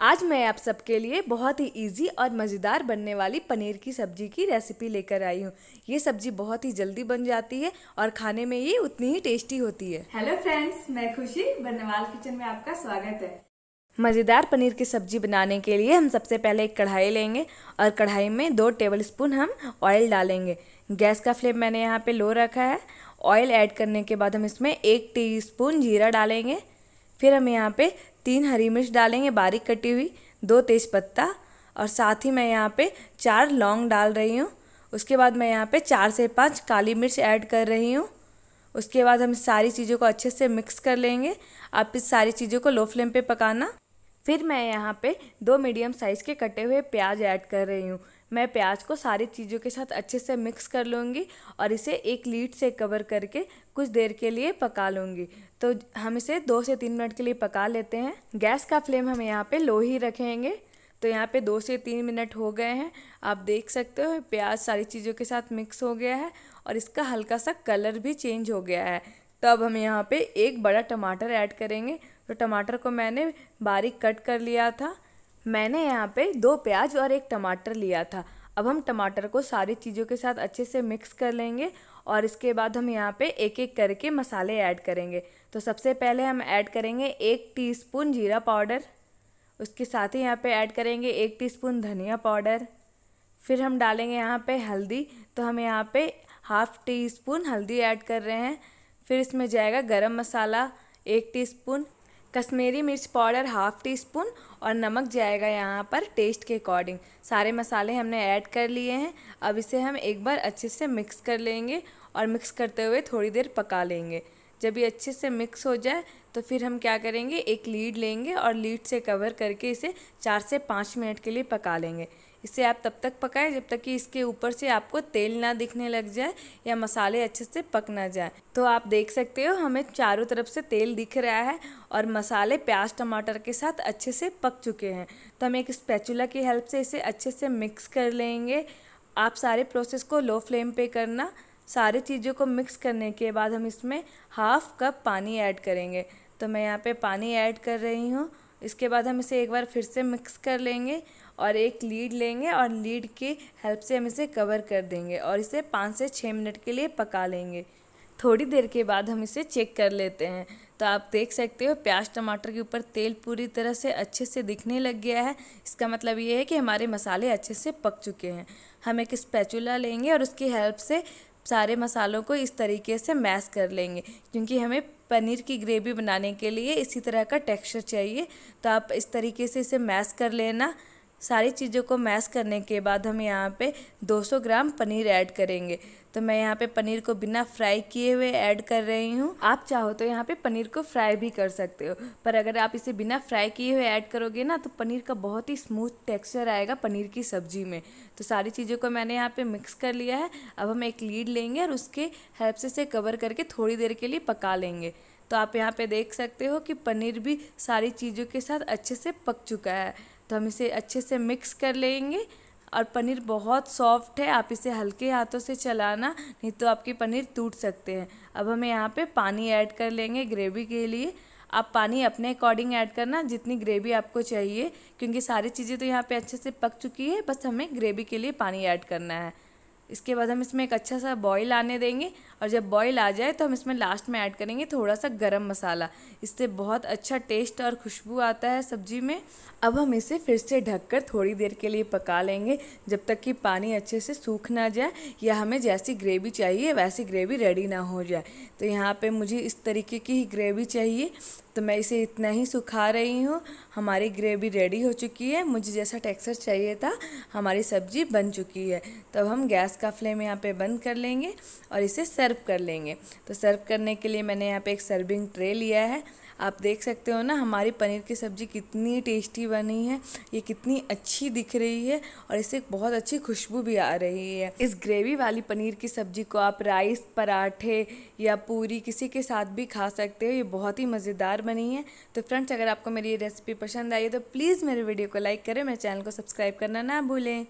आज मैं आप सबके लिए बहुत ही इजी और मज़ेदार बनने वाली पनीर की सब्ज़ी की रेसिपी लेकर आई हूँ। ये सब्ज़ी बहुत ही जल्दी बन जाती है और खाने में ये उतनी ही टेस्टी होती है। हेलो फ्रेंड्स मैं खुशी बनवाल किचन में आपका स्वागत है। मज़ेदार पनीर की सब्ज़ी बनाने के लिए हम सबसे पहले एक कढ़ाई लेंगे और कढ़ाई में दो टेबल स्पून हम ऑयल डालेंगे। गैस का फ्लेम मैंने यहाँ पे लो रखा है। ऑयल ऐड करने के बाद हम इसमें एक टी जीरा डालेंगे। फिर हम यहाँ पे तीन हरी मिर्च डालेंगे, बारीक कटी हुई, दो तेज पत्ता और साथ ही मैं यहाँ पे चार लौंग डाल रही हूँ। उसके बाद मैं यहाँ पे चार से पाँच काली मिर्च ऐड कर रही हूँ। उसके बाद हम सारी चीज़ों को अच्छे से मिक्स कर लेंगे। आप इस सारी चीज़ों को लो फ्लेम पे पकाना। फिर मैं यहाँ पे दो मीडियम साइज़ के कटे हुए प्याज ऐड कर रही हूँ। मैं प्याज को सारी चीज़ों के साथ अच्छे से मिक्स कर लूँगी और इसे एक लीड से कवर करके कुछ देर के लिए पका लूँगी। तो हम इसे दो से तीन मिनट के लिए पका लेते हैं। गैस का फ्लेम हम यहाँ पे लो ही रखेंगे। तो यहाँ पे दो से तीन मिनट हो गए हैं। आप देख सकते हो, प्याज सारी चीज़ों के साथ मिक्स हो गया है और इसका हल्का सा कलर भी चेंज हो गया है। तो अब हम यहाँ पे एक बड़ा टमाटर ऐड करेंगे। तो टमाटर को मैंने बारीक कट कर लिया था। मैंने यहाँ पे दो प्याज और एक टमाटर लिया था। अब हम टमाटर को सारी चीज़ों के साथ अच्छे से मिक्स कर लेंगे और इसके बाद हम यहाँ पे एक एक करके मसाले ऐड करेंगे। तो सबसे पहले हम ऐड करेंगे एक टीस्पून जीरा पाउडर। उसके साथ ही यहाँ पे ऐड करेंगे एक टीस्पून धनिया पाउडर। फिर हम डालेंगे यहाँ पे हल्दी। तो हम यहाँ पे हाफ़ टी स्पून हल्दी ऐड कर रहे हैं। फिर इसमें जाएगा गरम मसाला, एक टीस्पून कश्मीरी मिर्च पाउडर हाफ़ टी स्पून और नमक जाएगा यहाँ पर टेस्ट के अकॉर्डिंग। सारे मसाले हमने ऐड कर लिए हैं। अब इसे हम एक बार अच्छे से मिक्स कर लेंगे और मिक्स करते हुए थोड़ी देर पका लेंगे। जब ये अच्छे से मिक्स हो जाए तो फिर हम क्या करेंगे? एक लीड लेंगे और लीड से कवर करके इसे चार से पाँच मिनट के लिए पका लेंगे। इसे आप तब तक पकाएँ जब तक कि इसके ऊपर से आपको तेल ना दिखने लग जाए या मसाले अच्छे से पक ना जाए। तो आप देख सकते हो, हमें चारों तरफ़ से तेल दिख रहा है और मसाले प्याज, टमाटर के साथ अच्छे से पक चुके हैं। तो हम एक स्पैचुला की हेल्प से इसे अच्छे से मिक्स कर लेंगे। आप सारे प्रोसेस को लो फ्लेम पे करना। सारी चीज़ों को मिक्स करने के बाद हम इसमें हाफ़ कप पानी ऐड करेंगे। तो मैं यहाँ पे पानी ऐड कर रही हूँ। इसके बाद हम इसे एक बार फिर से मिक्स कर लेंगे। और एक लीड लेंगे और लीड की हेल्प से हम इसे कवर कर देंगे और इसे पाँच से छः मिनट के लिए पका लेंगे। थोड़ी देर के बाद हम इसे चेक कर लेते हैं। तो आप देख सकते हो प्याज टमाटर के ऊपर तेल पूरी तरह से अच्छे से दिखने लग गया है। इसका मतलब ये है कि हमारे मसाले अच्छे से पक चुके हैं। हम एक स्पैचुला लेंगे और उसकी हेल्प से सारे मसालों को इस तरीके से मैश कर लेंगे। क्योंकि हमें पनीर की ग्रेवी बनाने के लिए इसी तरह का टेक्सचर चाहिए। तो आप इस तरीके से इसे मैश कर लेना। सारी चीज़ों को मैश करने के बाद हम यहाँ पे 200 ग्राम पनीर ऐड करेंगे। तो मैं यहाँ पे पनीर को बिना फ्राई किए हुए ऐड कर रही हूँ। आप चाहो तो यहाँ पे पनीर को फ्राई भी कर सकते हो, पर अगर आप इसे बिना फ्राई किए हुए ऐड करोगे ना तो पनीर का बहुत ही स्मूथ टेक्सचर आएगा पनीर की सब्ज़ी में। तो सारी चीज़ों को मैंने यहाँ पे मिक्स कर लिया है। अब हम एक लीड लेंगे और उसके हेल्प से इसे कवर करके थोड़ी देर के लिए पका लेंगे। तो आप यहाँ पे देख सकते हो कि पनीर भी सारी चीज़ों के साथ अच्छे से पक चुका है। तो हम इसे अच्छे से मिक्स कर लेंगे। और पनीर बहुत सॉफ्ट है, आप इसे हल्के हाथों से चलाना, नहीं तो आपके पनीर टूट सकते हैं। अब हमें यहाँ पे पानी ऐड कर लेंगे ग्रेवी के लिए। आप पानी अपने अकॉर्डिंग ऐड करना, जितनी ग्रेवी आपको चाहिए, क्योंकि सारी चीज़ें तो यहाँ पे अच्छे से पक चुकी है, बस हमें ग्रेवी के लिए पानी ऐड करना है। इसके बाद हम इसमें एक अच्छा सा बॉईल आने देंगे और जब बॉईल आ जाए तो हम इसमें लास्ट में ऐड करेंगे थोड़ा सा गरम मसाला। इससे बहुत अच्छा टेस्ट और खुशबू आता है सब्ज़ी में। अब हम इसे फिर से ढककर थोड़ी देर के लिए पका लेंगे, जब तक कि पानी अच्छे से सूख ना जाए या हमें जैसी ग्रेवी चाहिए वैसी ग्रेवी रेडी ना हो जाए। तो यहाँ पे मुझे इस तरीके की ही ग्रेवी चाहिए। तो मैं इसे इतना ही सुखा रही हूँ। हमारी ग्रेवी रेडी हो चुकी है। मुझे जैसा टेक्सचर चाहिए था, हमारी सब्ज़ी बन चुकी है। तब हम गैस का फ्लेम यहाँ पे बंद कर लेंगे और इसे सर्व कर लेंगे। तो सर्व करने के लिए मैंने यहाँ पे एक सर्विंग ट्रे लिया है। आप देख सकते हो ना, हमारी पनीर की सब्ज़ी कितनी टेस्टी बनी है, ये कितनी अच्छी दिख रही है और इससे बहुत अच्छी खुशबू भी आ रही है। इस ग्रेवी वाली पनीर की सब्ज़ी को आप राइस, पराठे या पूरी किसी के साथ भी खा सकते हो, ये बहुत ही मज़ेदार बनी है। तो फ्रेंड्स, अगर आपको मेरी ये रेसिपी पसंद आई है तो प्लीज़ मेरे वीडियो को लाइक करें, मेरे चैनल को सब्सक्राइब करना ना भूलें।